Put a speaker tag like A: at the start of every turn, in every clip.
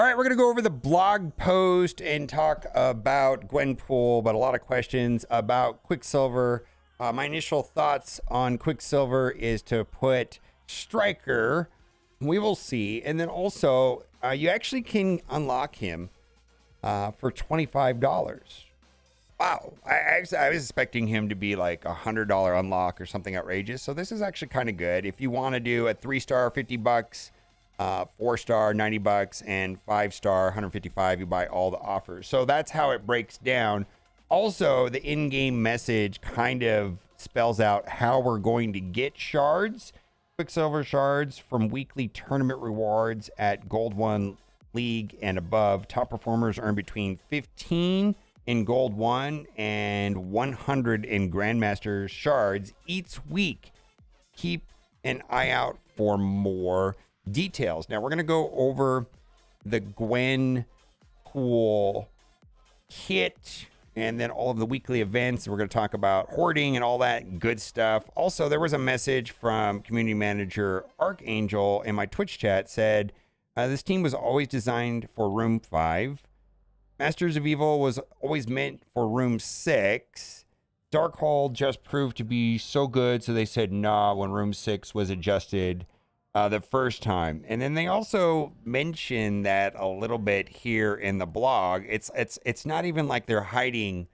A: All right, we're going to go over the blog post and talk about Gwenpool, but a lot of questions about Quicksilver. Uh, my initial thoughts on Quicksilver is to put Striker. We will see. And then also, uh, you actually can unlock him uh, for $25. Wow. I, actually, I was expecting him to be like a $100 unlock or something outrageous. So this is actually kind of good. If you want to do a three star, 50 bucks, uh, four star 90 bucks and five star 155 you buy all the offers. So that's how it breaks down. Also the in-game message kind of spells out how we're going to get shards quicksilver shards from weekly tournament rewards at gold one league and above. Top performers earn between 15 in gold one and 100 in grandmaster shards each week. Keep an eye out for more details. Now we're going to go over the Gwen Pool kit and then all of the weekly events. We're going to talk about hoarding and all that good stuff. Also, there was a message from community manager Archangel in my Twitch chat said uh, this team was always designed for room five. Masters of Evil was always meant for room six. Darkhold just proved to be so good, so they said nah when room six was adjusted uh, the first time, and then they also mention that a little bit here in the blog. It's it's it's not even like they're hiding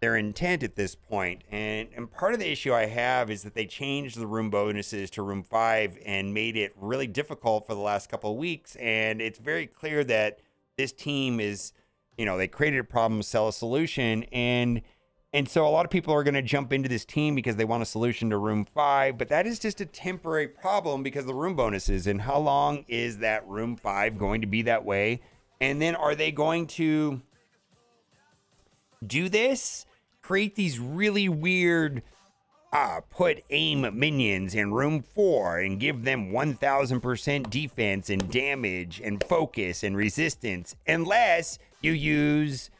A: their intent at this point. And and part of the issue I have is that they changed the room bonuses to room five and made it really difficult for the last couple of weeks. And it's very clear that this team is, you know, they created a problem, sell a solution, and and so a lot of people are going to jump into this team because they want a solution to room five, but that is just a temporary problem because the room bonuses. And how long is that room five going to be that way? And then are they going to do this? Create these really weird, ah, put aim minions in room four and give them 1000% defense and damage and focus and resistance, unless you use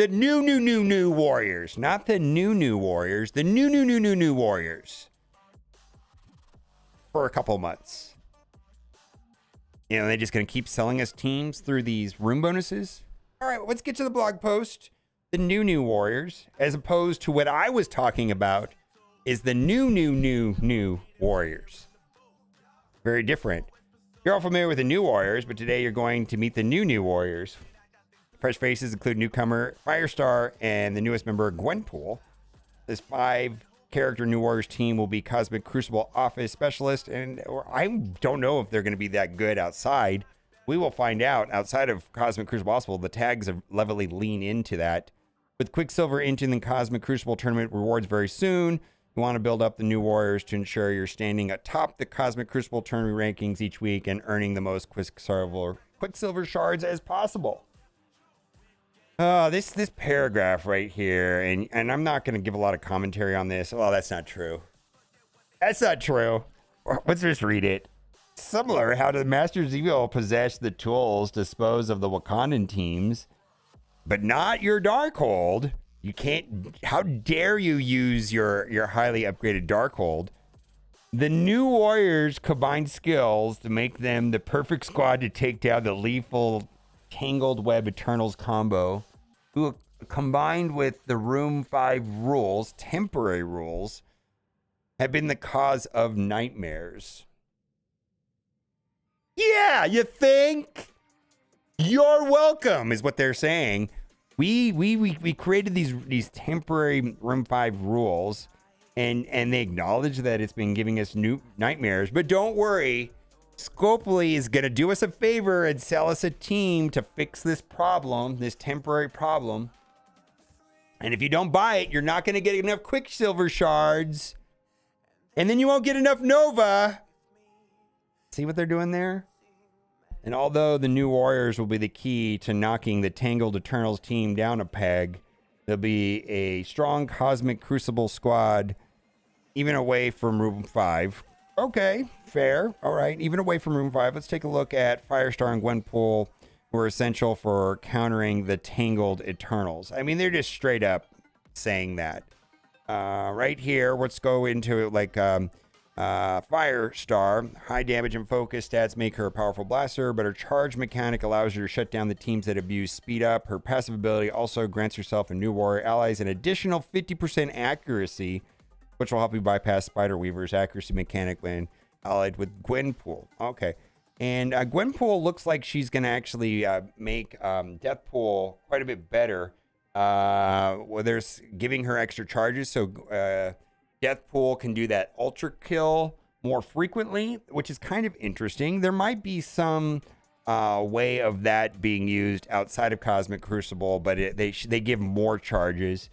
A: the new, new, new, new Warriors, not the new, new Warriors, the new, new, new, new, new Warriors for a couple months. You know, they're just going to keep selling us teams through these room bonuses. All right, let's get to the blog post. The new, new Warriors, as opposed to what I was talking about, is the new, new, new, new Warriors. Very different. You're all familiar with the new Warriors, but today you're going to meet the new, new Warriors. Fresh faces include newcomer Firestar and the newest member Gwenpool. This five character New Warriors team will be Cosmic Crucible Offense Specialist, and I don't know if they're going to be that good outside. We will find out. Outside of Cosmic Crucible Possible, the tags have levelly lean into that. With Quicksilver entering the Cosmic Crucible tournament rewards very soon, you want to build up the new Warriors to ensure you're standing atop the Cosmic Crucible tournament rankings each week and earning the most Quicksilver, Quicksilver shards as possible. Oh, this this paragraph right here, and and I'm not going to give a lot of commentary on this. Well, that's not true. That's not true. Let's just read it. Similar, how the Masters Evil possess the tools to dispose of the Wakandan teams, but not your Darkhold. You can't. How dare you use your your highly upgraded Darkhold? The new Warriors combine skills to make them the perfect squad to take down the lethal Tangled Web Eternals combo who combined with the Room 5 rules, temporary rules, have been the cause of nightmares. Yeah, you think? You're welcome, is what they're saying. We we we, we created these these temporary Room 5 rules and and they acknowledge that it's been giving us new nightmares, but don't worry. Scopely is going to do us a favor and sell us a team to fix this problem, this temporary problem. And if you don't buy it, you're not going to get enough Quicksilver shards. And then you won't get enough Nova. See what they're doing there? And although the new Warriors will be the key to knocking the Tangled Eternals team down a peg, there'll be a strong Cosmic Crucible squad, even away from Room 5. Okay, fair. All right. Even away from room five, let's take a look at Firestar and Gwenpool, who are essential for countering the Tangled Eternals. I mean, they're just straight up saying that. Uh, right here, let's go into it like um, Uh, Firestar, high damage and focus stats make her a powerful blaster, but her charge mechanic allows her to shut down the teams that abuse speed up. Her passive ability also grants herself and new warrior allies an additional 50% accuracy, which will help you bypass Spider Weaver's accuracy mechanic when allied with Gwenpool. Okay. And uh, Gwenpool looks like she's going to actually uh, make um, Deathpool quite a bit better. Uh, well, there's giving her extra charges. So, uh, Deathpool can do that ultra kill more frequently, which is kind of interesting. There might be some uh, way of that being used outside of Cosmic Crucible, but it, they they give more charges.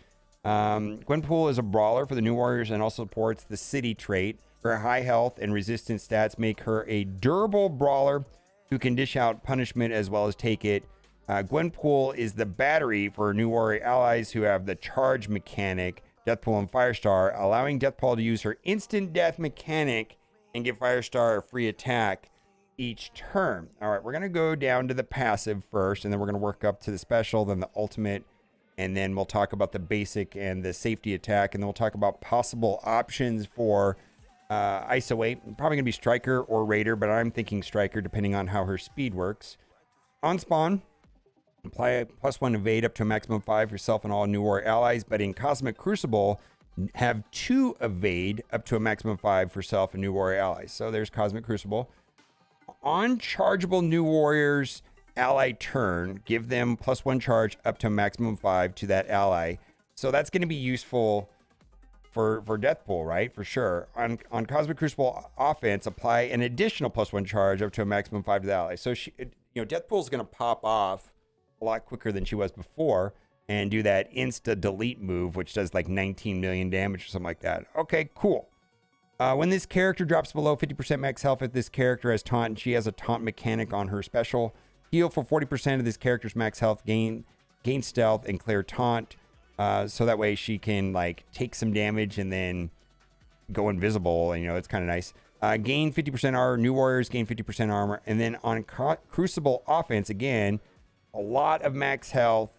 A: Um, Gwenpool is a brawler for the New Warriors and also supports the City trait. Her high health and resistance stats make her a durable brawler who can dish out punishment as well as take it. Uh, Gwenpool is the battery for New Warrior allies who have the charge mechanic Deathpool and Firestar, allowing Deathpool to use her instant death mechanic and give Firestar a free attack each turn. All right, we're going to go down to the passive first, and then we're going to work up to the special, then the ultimate, and then we'll talk about the basic and the safety attack, and then we'll talk about possible options for uh, ISO 8. Probably going to be Striker or Raider, but I'm thinking Striker depending on how her speed works. On spawn, Apply plus one evade up to a maximum five for yourself and all new war allies. But in Cosmic Crucible, have two evade up to a maximum five for self and new warrior allies. So there's Cosmic Crucible. On chargeable new warriors ally turn, give them plus one charge up to maximum five to that ally. So that's going to be useful for for Deathpool, right? For sure. On on Cosmic Crucible offense, apply an additional plus one charge up to a maximum five to the ally. So she, you know, Deathpool's going to pop off a lot quicker than she was before and do that insta delete move, which does like 19 million damage or something like that. Okay, cool. Uh, when this character drops below 50% max health, if this character has taunt and she has a taunt mechanic on her special, heal for 40% of this character's max health, gain gain stealth, and clear taunt. Uh, so that way she can like take some damage and then go invisible. And, you know, it's kind of nice. Uh, gain 50% armor. New warriors gain 50% armor. And then on Crucible offense, again, a lot of max health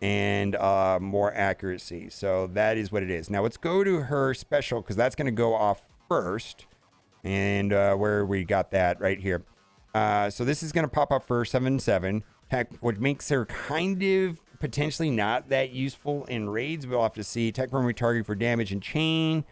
A: and uh, more accuracy. So that is what it is. Now let's go to her special because that's going to go off first. And uh, where we got that right here. Uh, so this is going to pop up for 7 7, tech, which makes her kind of potentially not that useful in raids. We'll have to see. Tech primary target for damage and chain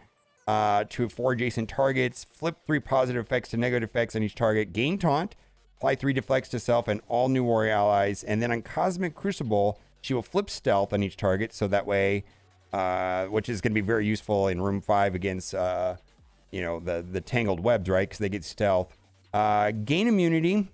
A: uh, to four adjacent targets. Flip three positive effects to negative effects on each target. Gain taunt apply three deflects to self and all new warrior allies. And then on Cosmic Crucible, she will flip stealth on each target. So that way, uh, which is going to be very useful in room five against, uh, you know, the, the tangled webs, right? Because they get stealth. Uh, gain immunity.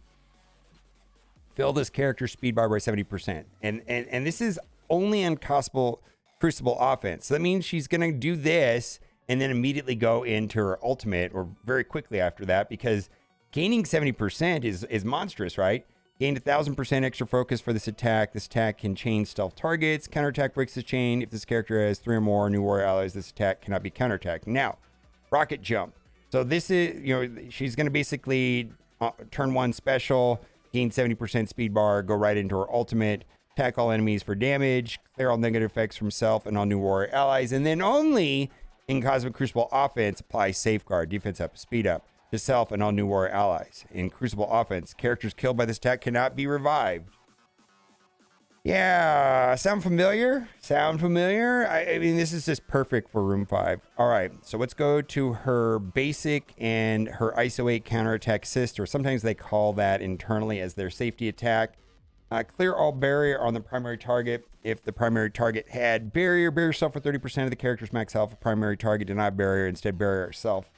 A: Fill this character's speed bar by 70%. And, and, and this is only on Cosmic Crucible offense. So that means she's going to do this and then immediately go into her ultimate or very quickly after that because Gaining 70% is, is monstrous, right? Gained 1000% extra focus for this attack. This attack can chain stealth targets. Counterattack breaks the chain. If this character has three or more new warrior allies, this attack cannot be counterattacked. Now, rocket jump. So this is, you know, she's going to basically uh, turn one special, gain 70% speed bar, go right into her ultimate, attack all enemies for damage, clear all negative effects from self and all new warrior allies, and then only in Cosmic Crucible offense apply safeguard, defense up, speed up to self and all new warrior allies. In Crucible offense, characters killed by this attack cannot be revived. Yeah, sound familiar? Sound familiar? I, I, mean, this is just perfect for room five. All right, so let's go to her basic and her ISO 8 counterattack assist, or sometimes they call that internally as their safety attack. Uh, clear all barrier on the primary target. If the primary target had barrier, barrier yourself for 30% of the character's max health. Primary target denied barrier, instead barrier itself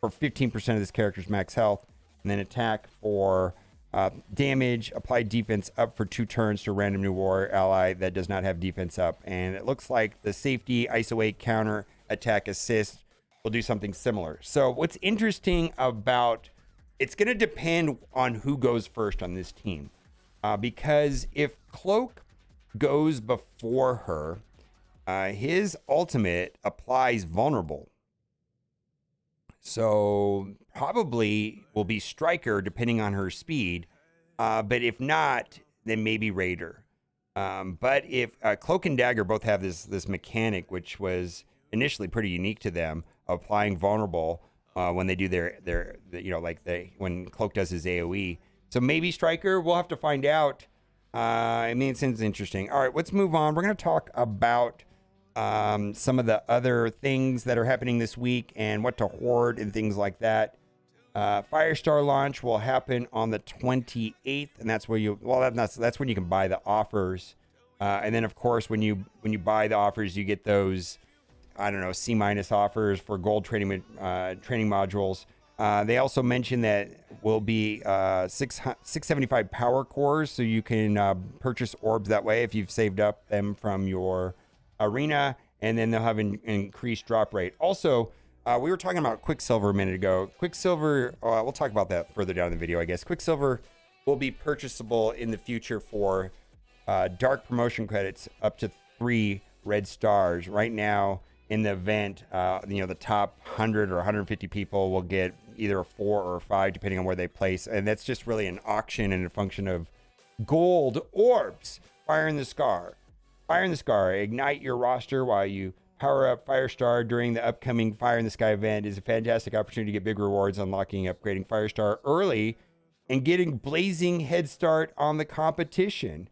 A: for 15% of this character's max health, and then attack for uh, damage, apply defense up for two turns to a random new warrior ally that does not have defense up. And it looks like the safety ISO 8 counter attack assist will do something similar. So, what's interesting about it's going to depend on who goes first on this team. Uh, because if Cloak goes before her, uh, his ultimate applies vulnerable. So probably will be striker depending on her speed. Uh, but if not, then maybe raider. Um, but if uh, cloak and dagger both have this this mechanic, which was initially pretty unique to them, applying vulnerable. uh, when they do their, their you know like they when Cloak does his AOE. So maybe Striker. We'll have to find out. Uh, I mean, it seems interesting. All right, let's move on. We're going to talk about um, some of the other things that are happening this week and what to hoard and things like that. Uh, Firestar launch will happen on the 28th, and that's where you well that's that's when you can buy the offers. Uh, and then of course when you when you buy the offers, you get those I don't know C minus offers for gold training uh, training modules. Uh, they also mentioned that will be uh, six, 675 power cores, so you can uh, purchase orbs that way if you've saved up them from your arena, and then they'll have an increased drop rate. Also, uh, we were talking about Quicksilver a minute ago. Quicksilver, uh, we'll talk about that further down in the video, I guess. Quicksilver will be purchasable in the future for uh, dark promotion credits up to three red stars. Right now, in the event, uh, you know, the top 100 or 150 people will get either a four or a five, depending on where they place. And that's just really an auction and a function of gold orbs. Fire in the Scar. Fire in the Scar. Ignite your roster while you power up Firestar during the upcoming Fire in the Sky event is a fantastic opportunity to get big rewards, unlocking upgrading Firestar early and getting blazing head start on the competition.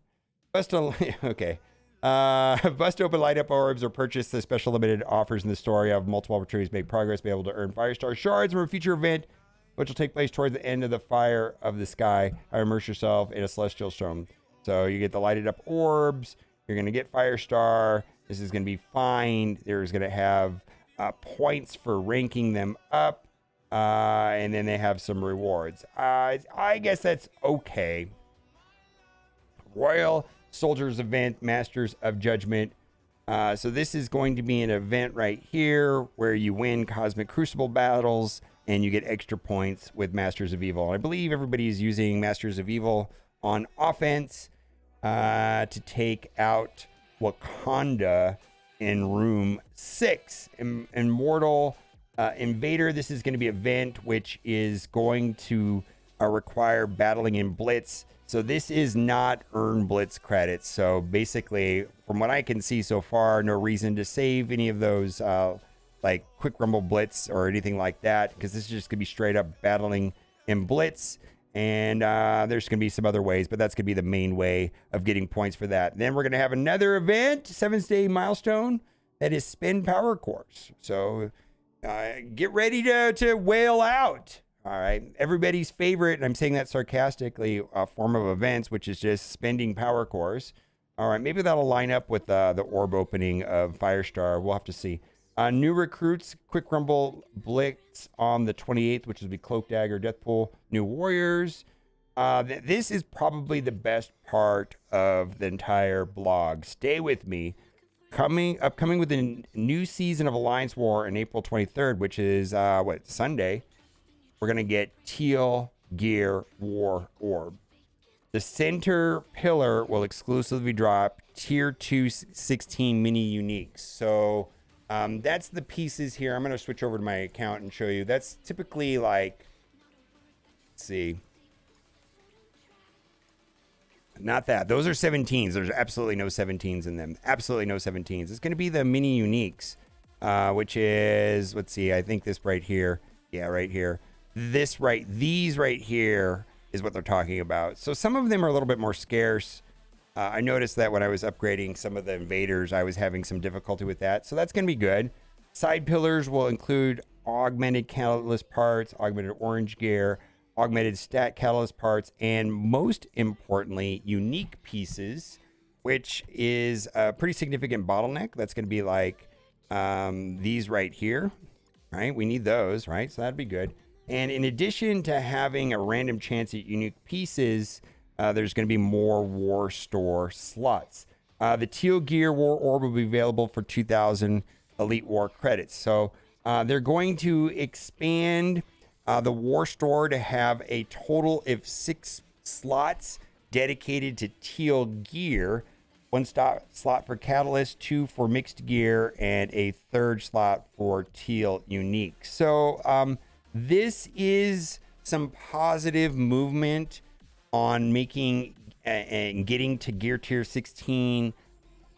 A: Bust a, okay. Uh, bust open light up orbs or purchase the special limited offers in the store. You have multiple opportunities to make progress, be able to earn Firestar shards from a future event, which will take place towards the end of the Fire of the Sky. I immerse yourself in a celestial storm. So you get the lighted up orbs. You're going to get Firestar. This is going to be fine. There's going to have uh, points for ranking them up. Uh, and then they have some rewards. Uh, I guess that's okay. Royal Soldiers Event, Masters of Judgment. Uh, so this is going to be an event right here where you win Cosmic Crucible battles and you get extra points with Masters of Evil. I believe everybody is using Masters of Evil on offense uh, to take out Wakanda in room six. Im- Immortal uh, Invader. This is going to be an event which is going to uh, require battling in Blitz. So this is not earn Blitz credits. So basically, from what I can see so far, no reason to save any of those uh, like Quick Rumble Blitz or anything like that because this is just going to be straight up battling in Blitz. And uh, there's going to be some other ways, but that's going to be the main way of getting points for that. Then we're going to have another event, Seventh Day Milestone, that is Spin Power Cores. So uh, get ready to, to whale out. All right. Everybody's favorite, and I'm saying that sarcastically, uh, form of events, which is just spending power cores. All right. Maybe that'll line up with uh, the orb opening of Firestar. We'll have to see. Uh, new recruits, Quick Rumble Blitz on the 28th, which will be Cloak Dagger, Deathpool, New Warriors. Uh, th- this is probably the best part of the entire blog. Stay with me. Coming upcoming with a new season of Alliance War on April 23rd, which is uh, what Sunday. We're gonna get Teal Gear War Orb. The center pillar will exclusively drop Tier 2 16 mini uniques. So um, that's the pieces here. I'm going to switch over to my account and show you. That's typically like, let's see. Not that. Those are 17s. There's absolutely no 17s in them. Absolutely no 17s. It's going to be the mini uniques, uh, which is, let's see, I think this right here. Yeah, right here. This right, these right here is what they're talking about. So some of them are a little bit more scarce. Uh, I noticed that when I was upgrading some of the invaders, I was having some difficulty with that. So that's going to be good. Side pillars will include augmented catalyst parts, augmented orange gear, augmented stat catalyst parts, and most importantly, unique pieces, which is a pretty significant bottleneck. That's going to be like um, these right here, right? We need those, right? So that'd be good. And in addition to having a random chance at unique pieces, uh, there's going to be more War Store slots. Uh, the Teal Gear War Orb will be available for 2,000 Elite War credits. So uh, they're going to expand uh, the War Store to have a total of six slots dedicated to Teal Gear. One stop, slot for Catalyst, two for Mixed Gear, and a third slot for Teal Unique. So um, this is some positive movement on making and getting to gear tier 16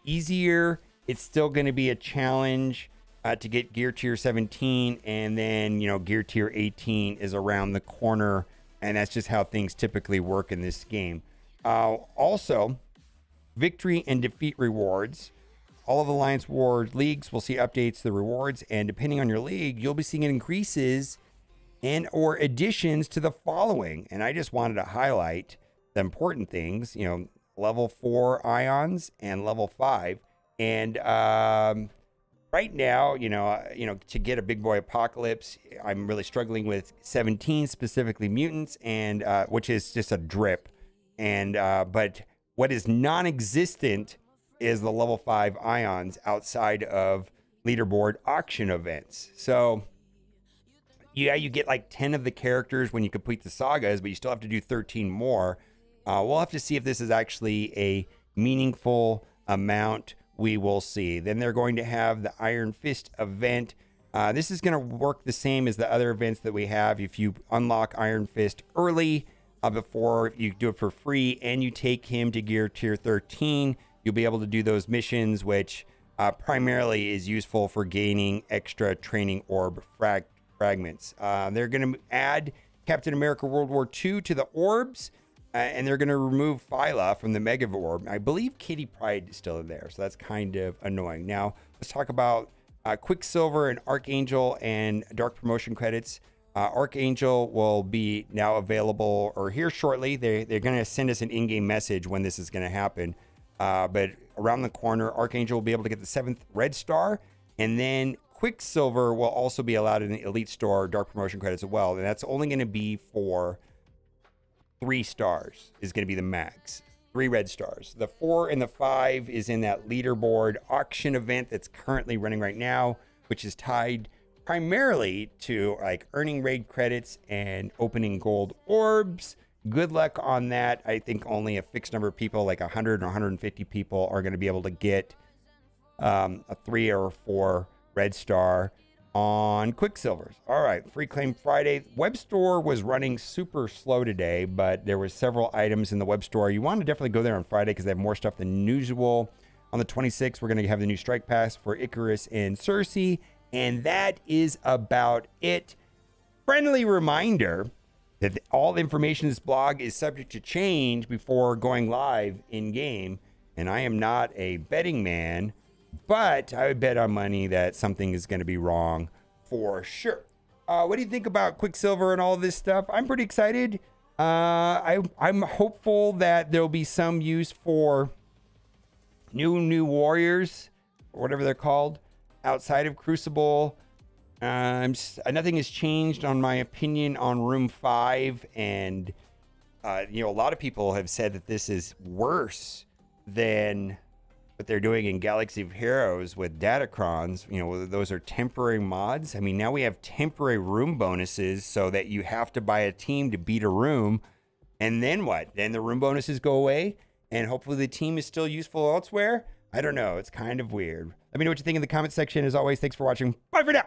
A: easier. It's still going to be a challenge uh, to get gear tier 17, and then you know gear tier 18 is around the corner, and that's just how things typically work in this game. Uh, also, victory and defeat rewards. All of the Alliance War leagues will see updates to the rewards, and depending on your league, you'll be seeing increases and or additions to the following. And I just wanted to highlight the important things. You know, level four ions and level five, and um, right now, you know, uh, you know, to get a big boy apocalypse, I'm really struggling with 17 specifically mutants, and uh, which is just a drip. And uh, but what is non-existent is the level five ions outside of leaderboard auction events. So yeah, you get like 10 of the characters when you complete the sagas, but you still have to do 13 more. Uh, we'll have to see if this is actually a meaningful amount. We will see. Then they're going to have the Iron Fist event. Uh, this is going to work the same as the other events that we have. If you unlock Iron Fist early uh, before you do it for free and you take him to gear tier 13, you'll be able to do those missions, which uh, primarily is useful for gaining extra training orb frag- fragments. Uh, they're going to add Captain America World War II to the orbs. Uh, and they're going to remove Phyla from the Mega Orb. I believe Kitty Pryde is still in there, so that's kind of annoying. Now, let's talk about uh, Quicksilver and Archangel and Dark Promotion credits. Uh, Archangel will be now available or here shortly. They, they're going to send us an in game message when this is going to happen. Uh, but around the corner, Archangel will be able to get the seventh red star. And then Quicksilver will also be allowed in the Elite Store Dark Promotion credits as well. And that's only going to be for three stars is going to be the max. Three red stars. The four and the five is in that leaderboard auction event that's currently running right now, which is tied primarily to like earning raid credits and opening gold orbs. Good luck on that. I think only a fixed number of people, like 100 or 150 people, are going to be able to get um, a three or four red star on Quicksilvers. All right, Free Claim Friday. Web store was running super slow today, but there were several items in the web store. You want to definitely go there on Friday because they have more stuff than usual. On the 26th, we're going to have the new Strike Pass for Ikaris and Sersi, and that is about it. Friendly reminder that all the information in this blog is subject to change before going live in game, and I am not a betting man but I would bet on money that something is going to be wrong for sure. Uh, what do you think about Quicksilver and all this stuff? I'm pretty excited. Uh, I, I'm hopeful that there'll be some use for new new warriors or whatever they're called outside of Crucible. Um, nothing has changed on my opinion on Room Five, and uh, you know a lot of people have said that this is worse than what they're doing in Galaxy of Heroes with Datacrons, you know, those are temporary mods. I mean, now we have temporary room bonuses so that you have to buy a team to beat a room. And then what? Then the room bonuses go away and hopefully the team is still useful elsewhere. I don't know. It's kind of weird. Let me know what you think in the comment section. As always, thanks for watching. Bye for now.